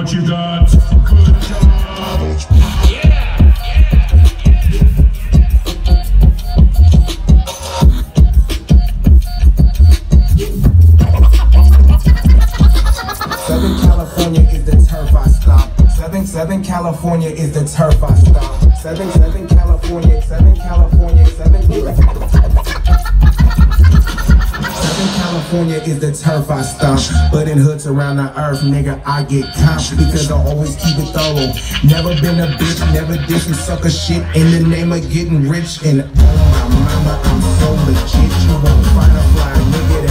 what you got. Southern California is the turf I stop. Southern Southern California is the turf I stop. Southern Southern California, seven, California, Southern California is the turf I stomp. But in hoods around the earth, nigga, I get comp because I always keep it thorough. Never been a bitch, never did some sucker shit in the name of getting rich. And oh my mama, I'm so legit. You won't find a fly nigga